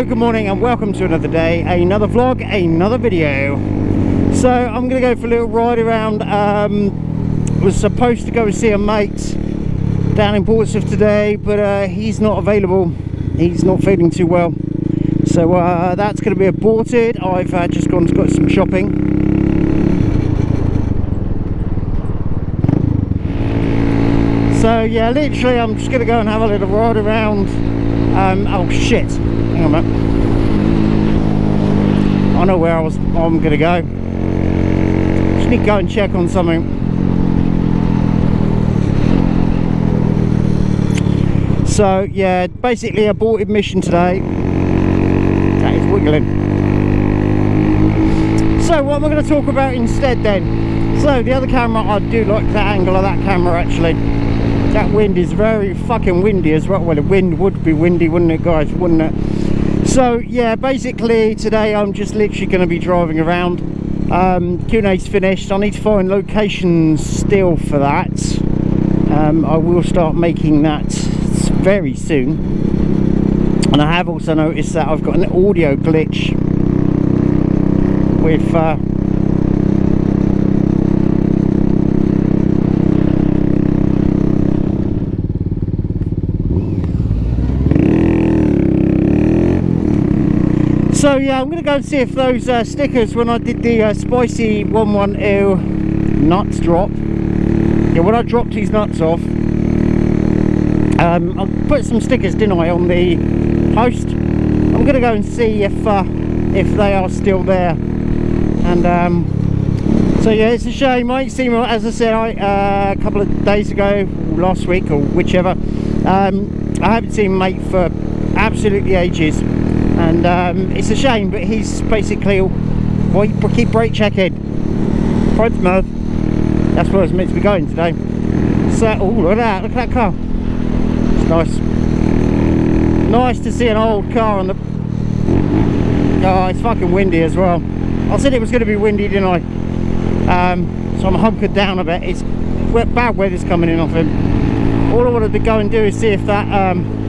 Good morning and welcome to another day, another vlog, another video. So I'm to go for a little ride around. Um, was supposed to go and see a mate down in Portsmouth today, but uh, he's not available. He's not feeling too well. So uh, that's to be aborted. I've uh, just gone to got some shopping. So yeah, literally I'm just to go and have a little ride around. Um, oh shit, hang on a minute. I know where I was, I'm to go. Just need to go and check on something. So yeah, basically aborted mission today. That is wiggling. So what am I to talk about instead then? So the other camera, I do like the angle of that camera actually. That wind is very fucking windy as well. Well, the wind would be windy, wouldn't it guys, wouldn't it? So yeah, basically today I'm just literally going to be driving around. Um, Q&A's finished. I need to find locations still for that. Um, I will start making that very soon and I have also noticed that I've got an audio glitch with uh, so yeah I'm gonna go and see if those uh, stickers when I did the uh, spicy 112 nuts drop. Yeah when I dropped these nuts off um, I put some stickers didn't I on the post. I'm gonna go and see if uh, if they are still there. And um, so yeah it's a shame. I seen as I said I, uh, a couple of days ago last week or whichever. Um, I haven't seen mate for absolutely ages and um, it's a shame but he's basically well, keep brake checking. Portsmouth that's where it's meant to be going today. So oh look at that look at that car. It's nice. Nice to see an old car on the oh it's fucking windy as well. I said it was going to be windy didn't I? Um, so I'm hunkered down a bit. It's bad weather's coming in off him. All I wanted to go and do is see if that um,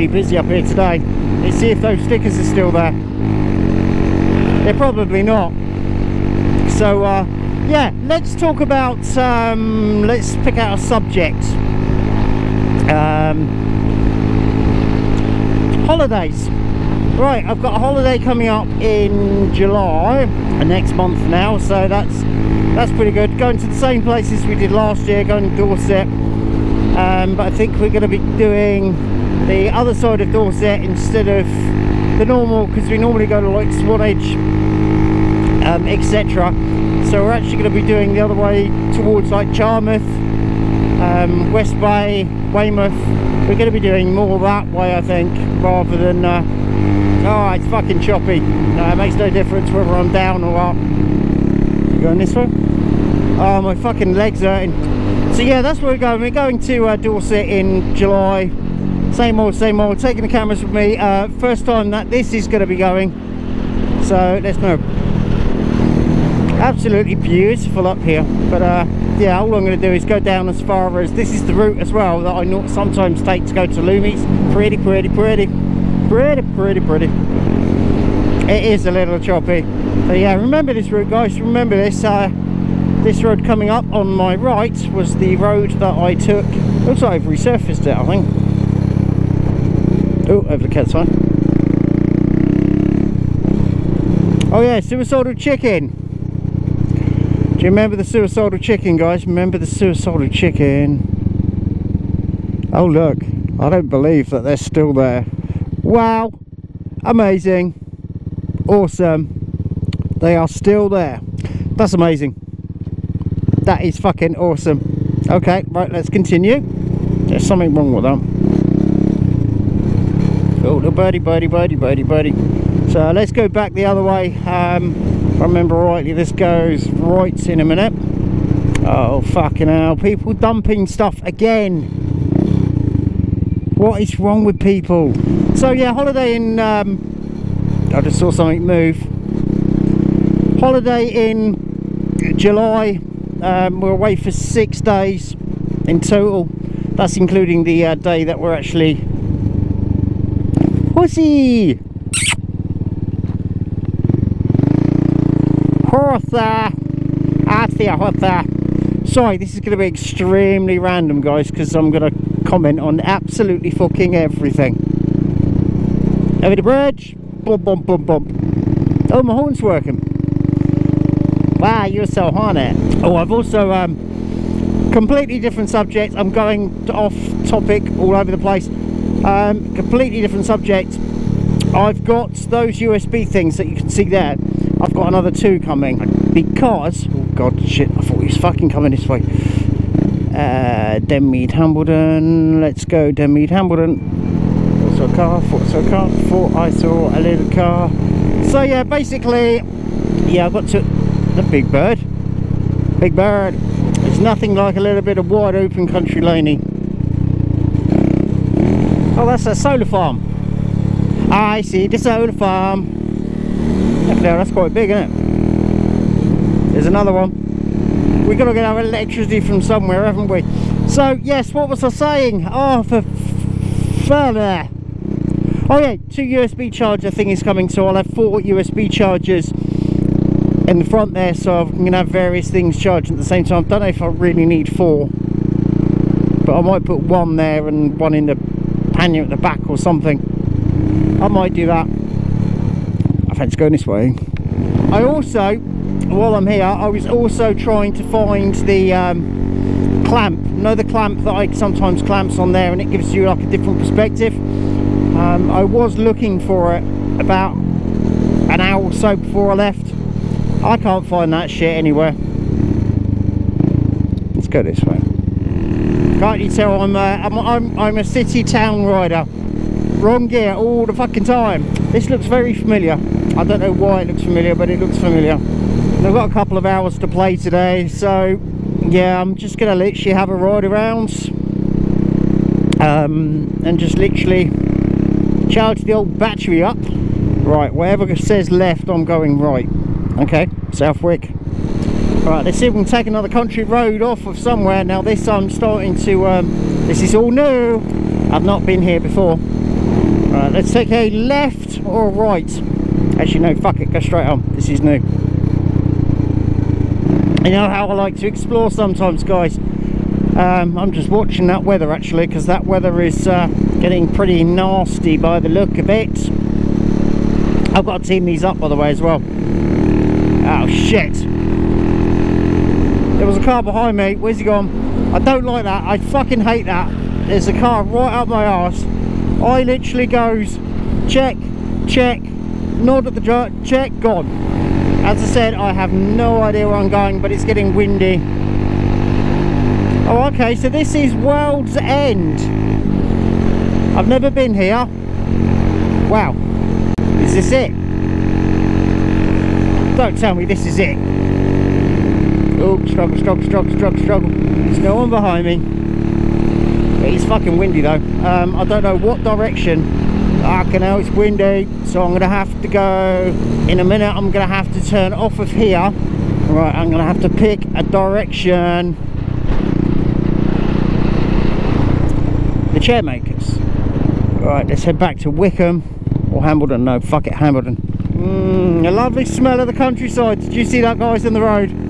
really busy up here today. Let's see if those stickers are still there. They're probably not. So uh, yeah let's talk about um, let's pick out a subject. Um, holidays. Right I've got a holiday coming up in July next month now so that's that's pretty good. Going to the same places we did last year going to Dorset. Um, but I think we're going to be doing the other side of Dorset instead of the normal because we normally go to like Swanage um, etc so we're actually going to be doing the other way towards like Charmouth um, West Bay Weymouth. We're going to be doing more that way I think rather than uh, oh it's fucking choppy. No, it makes no difference whether I'm down or up. Going this way? Oh my fucking legs are hurting. So yeah that's where we're going. We're going to uh, Dorset in July same old same old. Taking the cameras with me. Uh, first time that this is going to be going. So let's know absolutely beautiful up here. But uh, yeah all I'm going to do is go down as far as this is the route as well that I sometimes take to go to Loomies pretty pretty pretty pretty pretty pretty. It is a little choppy. So yeah remember this route guys. Remember this uh, this road coming up on my right was the road that I took. Looks like I've resurfaced it I think Oh, over the cat's eye. Oh yeah, suicidal chicken. Do you remember the suicidal chicken, guys? Remember the suicidal chicken? Oh look, I don't believe that they're still there. Wow, amazing, awesome. They are still there. That's amazing. That is fucking awesome. Okay, right, let's continue. There's something wrong with that. Oh, little birdie, birdie, birdie, birdie, birdie. So let's go back the other way. Um, I remember rightly, this goes right in a minute. Oh, fucking hell. People dumping stuff again. What is wrong with people? So yeah, holiday in... Um, I just saw something move. Holiday in July. Um, we're away for six days in total. That's including the uh, day that we're actually... Pussy! Hortha! Arthia Hortha! Sorry, this is going to be extremely random, guys, because I'm going to comment on absolutely fucking everything. Over the bridge. Bump, bump, bump, bump. Oh, my horn's working. Wow, you're so horny. Oh, I've also, um, completely different subject. I'm going off topic all over the place. Um, completely different subject. I've got those USB things that you can see there. I've got another two coming because, oh god, shit, I thought he was fucking coming this way. Uh, Denmead Hambledon, let's go Denmead Hambledon. Thought a car, thought I saw a car, thought I saw a little car. So yeah, basically, yeah, I've got to the big bird. Big bird. It's nothing like a little bit of wide open country laney. That's a solar farm. I see the solar farm. Look there, that's quite big, isn't it? There's another one. We've got to get our electricity from somewhere, haven't we? So, yes, what was I saying? Oh, for further. Oh yeah, two USB charger thing is coming, so I'll have four USB chargers in the front there so I'm going to have various things charging at the same time. Don't know if I really need four but I might put one there and one in the pannier at the back or something. I might do that. I fancy going this way. I also, while I'm here, I was also trying to find the um, clamp. You know the clamp that I sometimes clamps on there and it gives you like a different perspective. Um, I was looking for it about an hour or so before I left I can't find that shit anywhere. Let's go this way. Can't you tell I'm, uh, I'm, I'm, I'm a city town rider? Wrong gear all the fucking time. This looks very familiar. I don't know why it looks familiar, but it looks familiar. I've got a couple of hours to play today, so yeah, I'm just gonna literally have a ride around um, and just literally charge the old battery up. Right, wherever says left, I'm going right okay Southwick right let's see if we can take another country road off of somewhere. Now this I'm starting to um, this is all new. I've not been here before. Right let's take a left or a right. Actually no fuck it go straight on. This is new. You know how I like to explore sometimes guys. Um, I'm just watching that weather actually because that weather is uh, getting pretty nasty by the look of it. I've got to team these up by the way as well. Oh shit. A car behind me. Where's he gone? I don't like that. I fucking hate that. There's a car right up my arse. I literally goes, check, check, nod at the jar, check, gone. As I said, I have no idea where I'm going, but it's getting windy. Oh, okay, so this is World's End. I've never been here. Wow. Is this it? Don't tell me this is it. Oh, struggle, struggle, struggle, struggle, struggle. There's no one behind me. It's fucking windy though. Um, I don't know what direction. I can know it's windy, so I'm gonna have to go. In a minute, I'm gonna have to turn off of here. Right, I'm gonna have to pick a direction. The chairmakers. Right, let's head back to Wickham or Hambledon. No, fuck it, Hambledon. Mm, a lovely smell of the countryside. Did you see that guys in the road?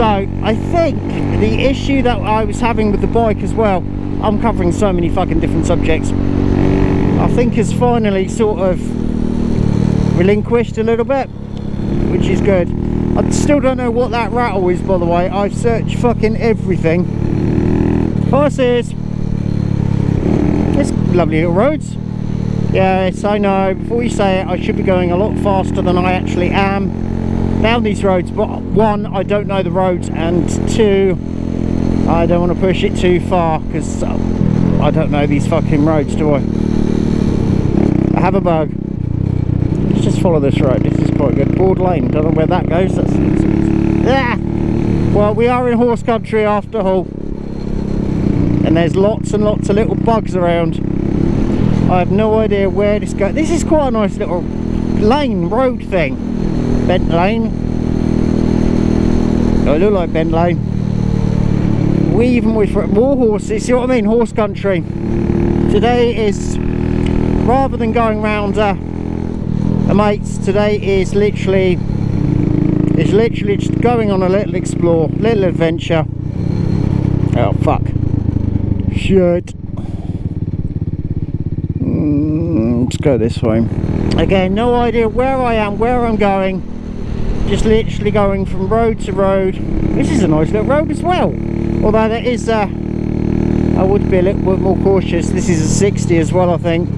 So I think the issue that I was having with the bike as well, I'm covering so many fucking different subjects. I think has finally sort of relinquished a little bit, which is good. I still don't know what that rattle is by the way. I've searched fucking everything. Horses. It's lovely little roads. Yes, I know. Before you say it, I should be going a lot faster than I actually am down these roads. But one, I don't know the roads, and two, I don't want to push it too far because I don't know these fucking roads, do I? I have a bug. Let's just follow this road. This is quite good. Broad Lane. Don't know where that goes. That's ah. Well, we are in horse country after all, and there's lots and lots of little bugs around. I have no idea where this goes. This is quite a nice little lane, road thing. Bent Lane. I look like Bent Lane. We even with more horses, see what I mean? Horse country. Today is, rather than going round uh, mates, today is literally, is literally just going on a little explore, little adventure. Oh, fuck. Shit. Mm, let's go this way. Again, no idea where I am, where I'm going. Just literally going from road to road. This is a nice little road as well. Although there is a, I would be a little bit more cautious. This is a 60 as well, I think.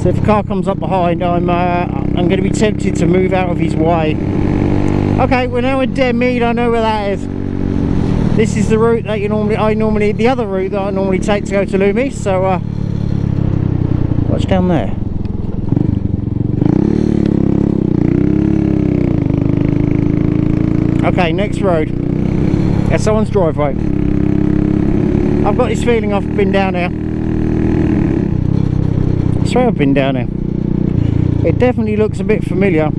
So if a car comes up behind, I'm uh, I'm going to be tempted to move out of his way. Okay, we're now in Denmead. I know where that is. This is the route that you normally, I normally, the other route that I normally take to go to Loomies. So, uh, what's down there? Okay, next road. That's someone's driveway. I've got this feeling I've been down here. I swear I've been down here. It definitely looks a bit familiar.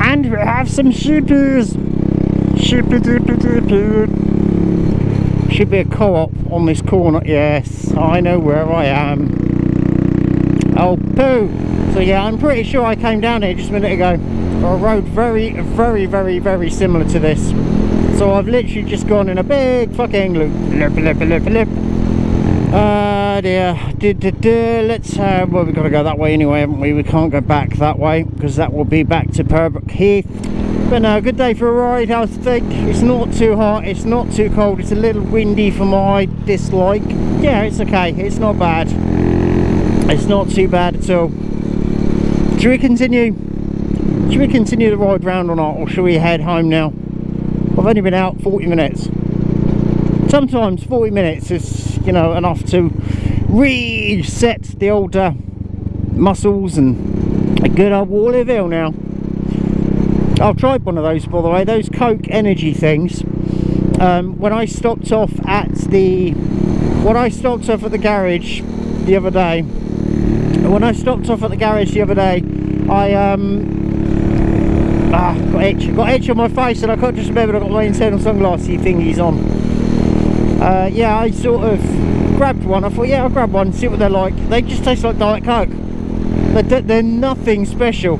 And we have some doopy. Should be a co-op on this corner. Yes, I know where I am. Oh, poo. So yeah, I'm pretty sure I came down here just a minute ago. A road very, very, very, very similar to this. So I've literally just gone in a big fucking loop. Loop, loop, loop, loop. Uh, dear. Du, du, du. Let's, uh, well, we've got to go that way anyway, haven't we? We can't go back that way because that will be back to Purbrook Heath. But no, good day for a ride, I think. It's not too hot, it's not too cold, it's a little windy for my dislike. Yeah, it's okay, it's not bad. It's not too bad at all. Should we continue? Should we continue the ride round or not? Or should we head home now? I've only been out 40 minutes. Sometimes 40 minutes is, you know, enough to reset the old uh, muscles and a good old wall of Hill now. I've tried one of those by the way, those Coke energy things. Um, when I stopped off at the when I stopped off at the garage the other day when I stopped off at the garage the other day I um ah, got itch got itch on my face and I can't just remember. I got my internal sunglasses thingies on. Uh, yeah I sort of grabbed one. I thought yeah I'll grab one see what they're like. They just taste like Diet Coke. They're, they're nothing special.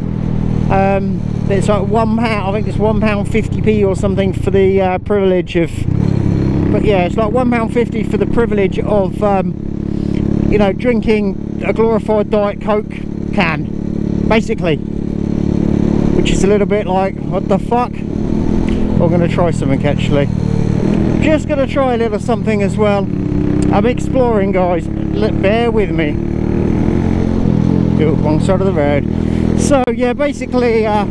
Um, it's like one pound I think it's one pound 50p or something for the uh, privilege of but yeah it's like one pound 50 for the privilege of um, you know drinking a glorified diet coke can basically. Which is a little bit like what the fuck? I'm gonna try something actually. Just gonna try a little something as well. I'm exploring guys. Bear with me. Wrong side of the road. So yeah basically uh,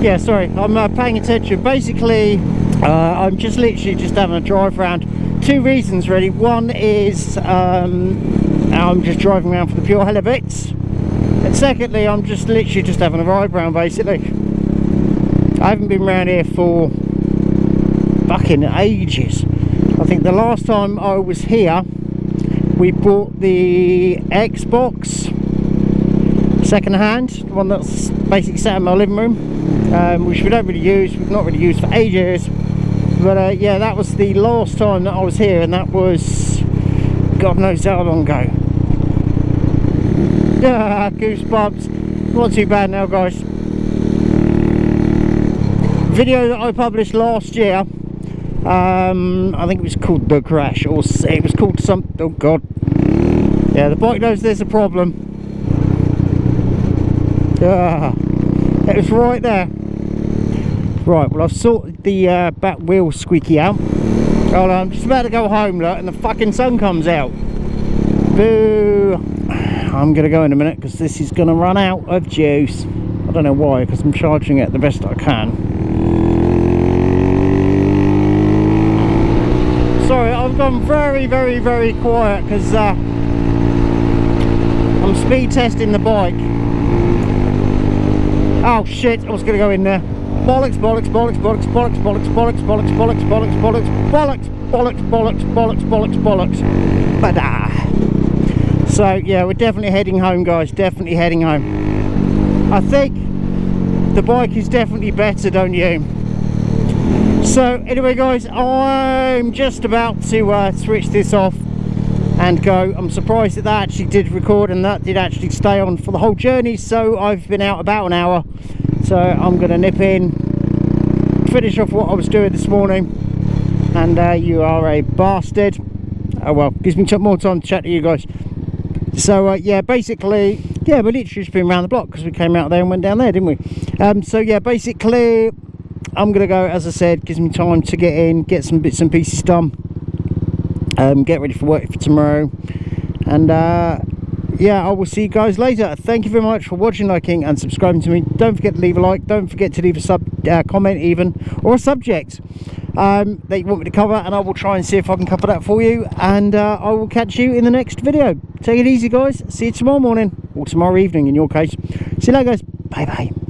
yeah sorry. I'm uh, paying attention. Basically uh, I'm just literally just having a drive around. Two reasons really. One is um, I'm just driving around for the pure hell of it. And secondly I'm just literally just having a ride around basically. I haven't been around here for fucking ages. I think the last time I was here we bought the Xbox second hand the one that's basically sat in my living room um, which we don't really use we've not really used for ages. But uh, yeah that was the last time that I was here and that was God knows how long ago. Ah, goosebumps. Not too bad now guys. Video that I published last year um, I think it was called The Crash or it was called some oh god. Yeah the bike knows there's a problem. Ah, it was right there. Right, well I've sorted the uh, back wheel squeaky out. Well, I'm just about to go home look, and the fucking sun comes out. Boo! I'm to go in a minute because this is to run out of juice. I don't know why, because I'm charging it the best I can. Sorry, I've gone very, very, very quiet because uh, I'm speed testing the bike Oh shit, I was to go in there. Bollocks, bollocks, bollocks, bollocks, bollocks, bollocks, bollocks, bollocks, bollocks, bollocks, bollocks, bollocks, bollocks, bollocks, bollocks, bollocks, bollocks. Bada. So yeah, we're definitely heading home guys, definitely heading home. I think the bike is definitely better don't you so anyway guys i'm just about to uh, switch this off and go i'm surprised that that actually did record and that did actually stay on for the whole journey so i've been out about an hour so i'm gonna nip in finish off what i was doing this morning. And uh, you are a bastard. Oh well gives me more time to chat to you guys. So uh, yeah basically yeah we literally just been around the block because we came out there and went down there didn't we? Um, so yeah basically i'm gonna go as i said gives me time to get in get some bits and pieces done um, get ready for work for tomorrow. And uh, yeah i will see you guys later thank you very much for watching liking and subscribing to me don't forget to leave a like don't forget to leave a sub uh, comment even or a subject um, that you want me to cover and I will try and see if I can cover that for you and uh, I will catch you in the next video. Take it easy guys, see you tomorrow morning or tomorrow evening in your case. See you later guys, bye bye.